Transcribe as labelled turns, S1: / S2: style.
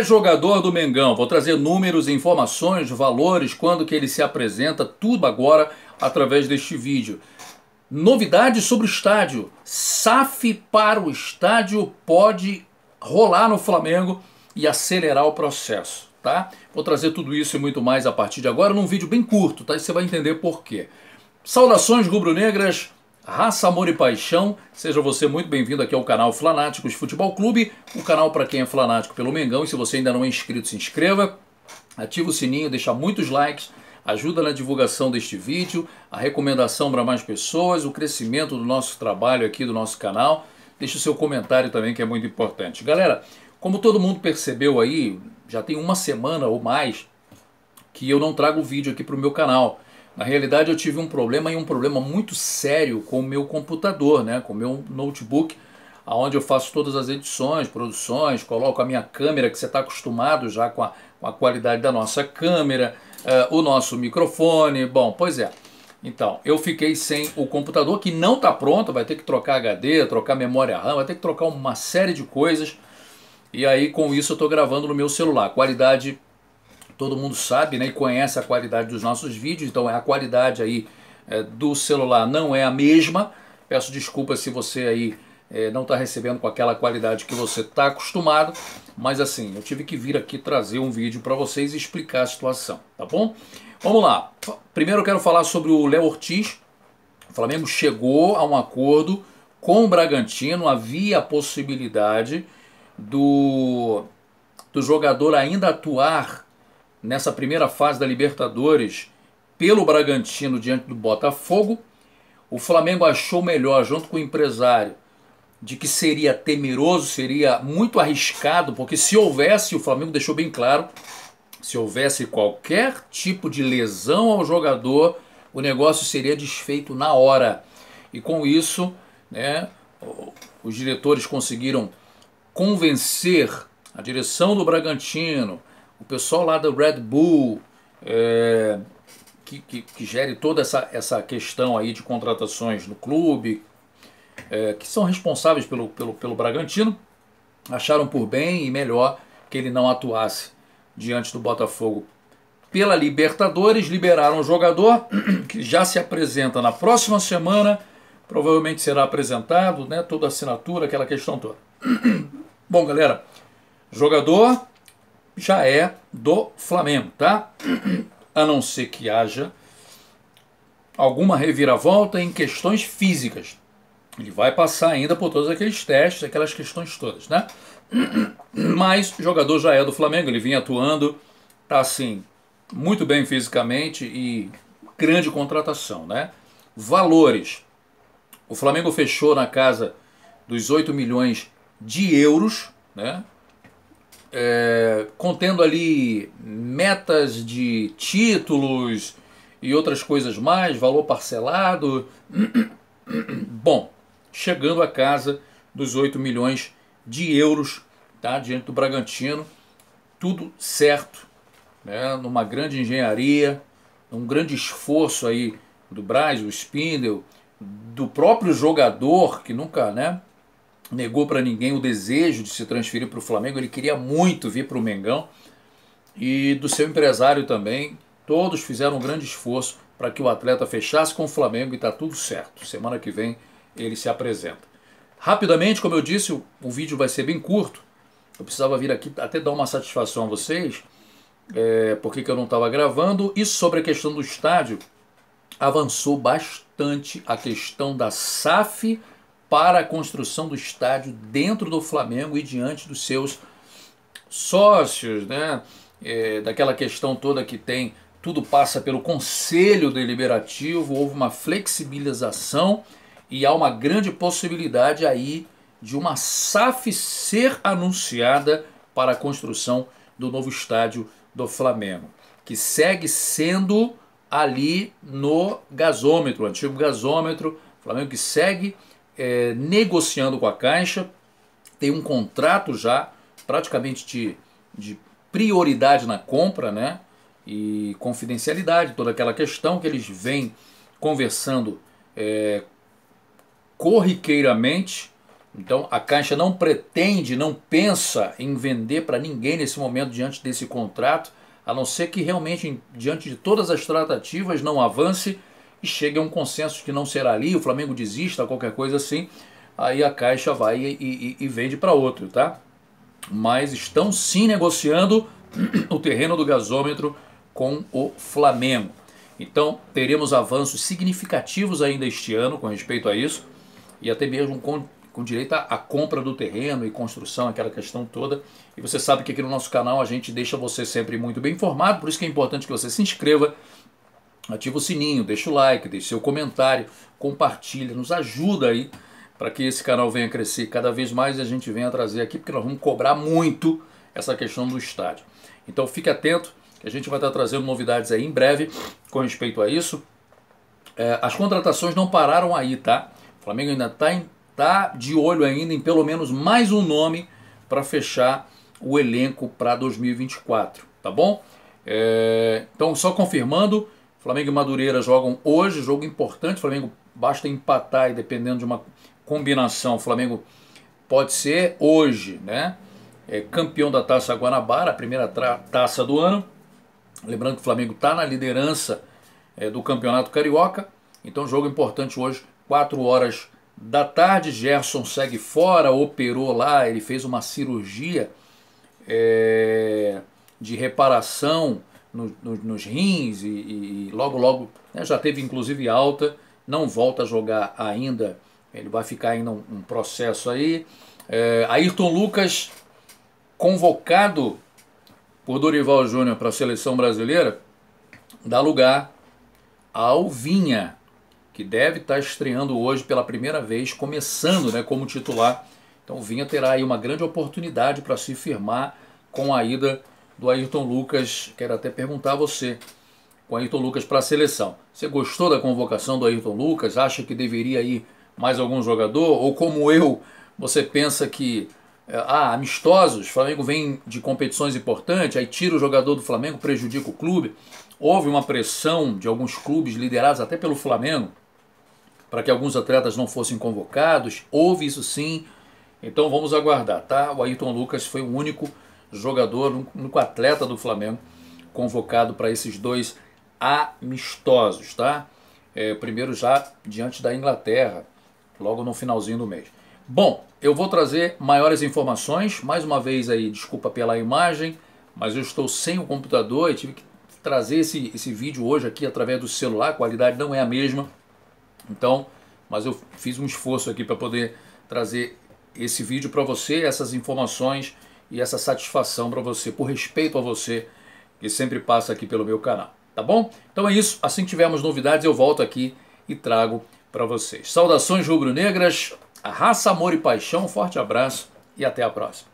S1: jogador do Mengão. Vou trazer números, informações, valores, quando que ele se apresenta, tudo agora através deste vídeo. Novidades sobre o estádio. SAF para o estádio pode rolar no Flamengo e acelerar o processo, tá? Vou trazer tudo isso e muito mais a partir de agora num vídeo bem curto, tá? E você vai entender por quê. Saudações rubro-negras, Raça, amor e paixão, seja você muito bem-vindo aqui ao canal Flanáticos Futebol Clube, o canal para quem é flanático pelo Mengão. E se você ainda não é inscrito, se inscreva, ativa o sininho, deixa muitos likes, ajuda na divulgação deste vídeo, a recomendação para mais pessoas, o crescimento do nosso trabalho aqui do nosso canal. Deixa o seu comentário também, que é muito importante. Galera, como todo mundo percebeu aí, já tem uma semana ou mais que eu não trago vídeo aqui para o meu canal. Na realidade, eu tive um problema e um problema muito sério com o meu computador, né, com o meu notebook, onde eu faço todas as edições, produções, coloco a minha câmera, que você está acostumado já com a, com a, qualidade da nossa câmera, uh, o nosso microfone. Bom, pois é. Então, eu fiquei sem o computador, que não está pronto, vai ter que trocar HD, trocar memória RAM, vai ter que trocar uma série de coisas. E aí, com isso, eu estou gravando no meu celular. Qualidade todo mundo sabe né, e conhece a qualidade dos nossos vídeos, então a qualidade aí é, do celular não é a mesma. Peço desculpas se você aí é, não está recebendo com aquela qualidade que você está acostumado, mas assim, eu tive que vir aqui trazer um vídeo para vocês e explicar a situação, tá bom? Vamos lá. Primeiro eu quero falar sobre o Léo Ortiz. O Flamengo chegou a um acordo com o Bragantino, havia a possibilidade do, do jogador ainda atuar nessa primeira fase da Libertadores pelo Bragantino diante do Botafogo. O Flamengo achou melhor, junto com o empresário, de que seria temeroso, seria muito arriscado, porque se houvesse, o Flamengo deixou bem claro, se houvesse qualquer tipo de lesão ao jogador, o negócio seria desfeito na hora. E com isso, né, os diretores conseguiram convencer a direção do Bragantino, o pessoal lá do Red Bull, é, que, que, que, gere toda essa, essa questão aí de contratações no clube, é, que são responsáveis pelo, pelo, pelo Bragantino, acharam por bem e melhor que ele não atuasse diante do Botafogo pela Libertadores, liberaram o jogador que já se apresenta na próxima semana, provavelmente será apresentado, né, toda a assinatura, aquela questão toda. Bom, galera, jogador já é do Flamengo, tá? A não ser que haja alguma reviravolta em questões físicas. Ele vai passar ainda por todos aqueles testes, aquelas questões todas, né? Mas o jogador já é do Flamengo, ele vinha atuando, tá assim, muito bem fisicamente e grande contratação, né? Valores. O Flamengo fechou na casa dos 8 milhões de euros, né? É, contendo ali metas de títulos e outras coisas mais, valor parcelado. Bom, chegando a casa dos 8 milhões de euros tá, diante do Bragantino, tudo certo, né, numa grande engenharia, um grande esforço aí do Braz, o Spindle, do próprio jogador que nunca, né, negou para ninguém o desejo de se transferir para o Flamengo, ele queria muito vir para o Mengão. E do seu empresário também, todos fizeram um grande esforço para que o atleta fechasse com o Flamengo e está tudo certo. Semana que vem ele se apresenta. Rapidamente, como eu disse, o, o vídeo vai ser bem curto. Eu precisava vir aqui até dar uma satisfação a vocês, é, porque eu não estava gravando. E sobre a questão do estádio, avançou bastante a questão da SAF para a construção do estádio dentro do Flamengo e diante dos seus sócios, né? É, daquela questão toda que tem, tudo passa pelo Conselho Deliberativo, houve uma flexibilização e há uma grande possibilidade aí de uma SAF ser anunciada para a construção do novo estádio do Flamengo, que segue sendo ali no gasômetro, antigo gasômetro, Flamengo que segue é, negociando com a Caixa, tem um contrato já praticamente de, de prioridade na compra, né? E confidencialidade, toda aquela questão que eles vêm conversando é, corriqueiramente Então a Caixa não pretende, não pensa em vender para ninguém nesse momento diante desse contrato, a não ser que realmente, diante de todas as tratativas, não avance e chegue a um consenso que não será ali, o Flamengo desista, qualquer coisa assim, aí a Caixa vai e, e, e vende para outro, tá? Mas estão sim negociando o terreno do gasômetro com o Flamengo. Então teremos avanços significativos ainda este ano com respeito a isso e até mesmo com com direito à compra do terreno e construção, aquela questão toda. E você sabe que aqui no nosso canal a gente deixa você sempre muito bem informado, por isso que é importante que você se inscreva, ativa o sininho, deixa o like, deixe seu comentário, compartilha, nos ajuda aí para que esse canal venha crescer cada vez mais e a gente venha trazer aqui, porque nós vamos cobrar muito essa questão do estádio. Então fique atento, que a gente vai estar trazendo novidades aí em breve com respeito a isso. É, as contratações não pararam aí, tá? O Flamengo ainda está tá de olho ainda em pelo menos mais um nome para fechar o elenco para 2024, tá bom? É, então, só confirmando, Flamengo e Madureira jogam hoje, jogo importante. Flamengo basta empatar e dependendo de uma combinação, o Flamengo pode ser hoje, né? É, campeão da Taça Guanabara, a primeira taça do ano. Lembrando que o Flamengo está na liderança é, do Campeonato Carioca. Então, jogo importante hoje, 4 horas da tarde, Gerson segue fora, operou lá, ele fez uma cirurgia é, de reparação no, no, nos rins e, e logo, logo né, já teve inclusive alta, não volta a jogar ainda, ele vai ficar ainda um, um processo aí. É, Ayrton Lucas, convocado por Dorival Júnior para a seleção brasileira, dá lugar ao Vinha, que deve estar estreando hoje pela primeira vez, começando né, como titular. Então o Vinha terá aí uma grande oportunidade para se firmar com a ida do Ayrton Lucas. Quero até perguntar a você, com o Ayrton Lucas para a seleção. Você gostou da convocação do Ayrton Lucas? Acha que deveria ir mais algum jogador? Ou como eu, você pensa que é, ah, amistosos, Flamengo vem de competições importantes, aí tira o jogador do Flamengo, prejudica o clube. Houve uma pressão de alguns clubes liderados até pelo Flamengo para que alguns atletas não fossem convocados. Houve isso sim. Então vamos aguardar, tá? O Ayrton Lucas foi o único jogador, o único atleta do Flamengo convocado para esses dois amistosos, tá? É, primeiro já diante da Inglaterra, logo no finalzinho do mês. Bom, eu vou trazer maiores informações. Mais uma vez aí, desculpa pela imagem, mas eu estou sem o computador e tive que trazer esse, esse vídeo hoje aqui através do celular. A qualidade não é a mesma. Então, mas eu fiz um esforço aqui para poder trazer esse vídeo para você, essas informações e essa satisfação para você, por respeito a você que sempre passa aqui pelo meu canal, tá bom? Então é isso, assim que tivermos novidades eu volto aqui e trago para vocês. Saudações rubro-negras, raça, amor e paixão, um forte abraço e até a próxima.